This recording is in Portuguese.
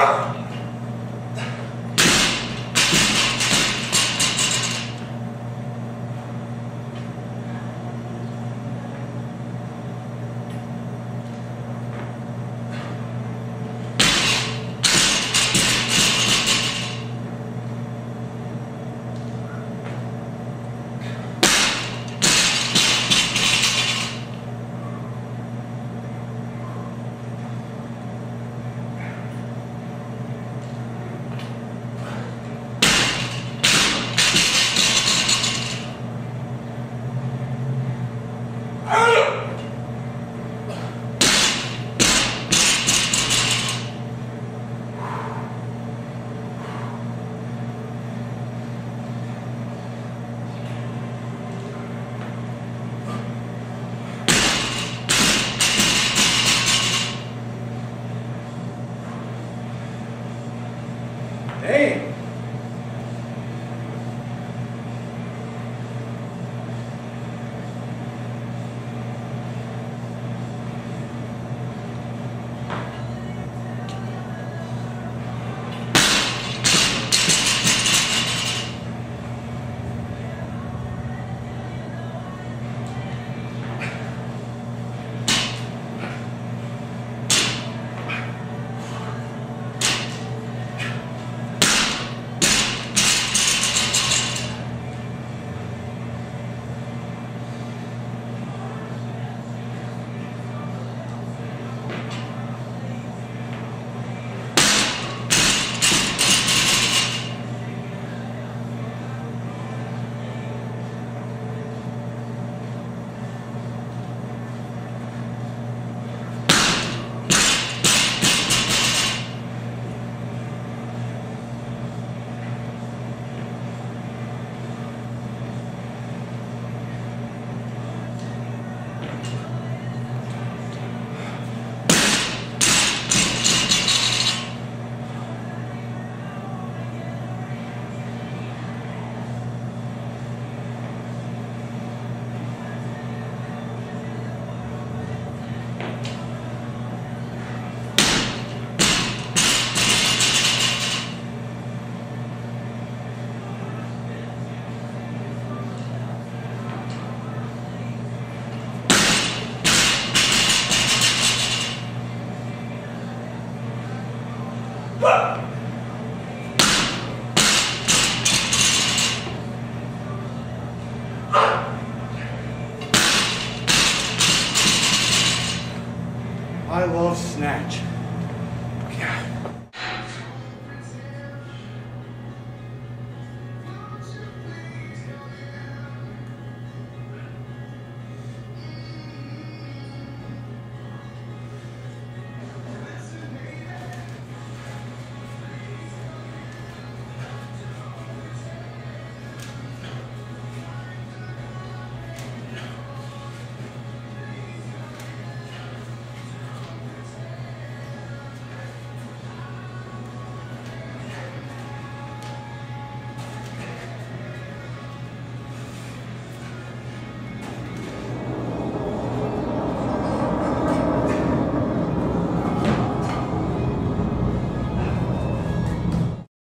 Hey! Fuck!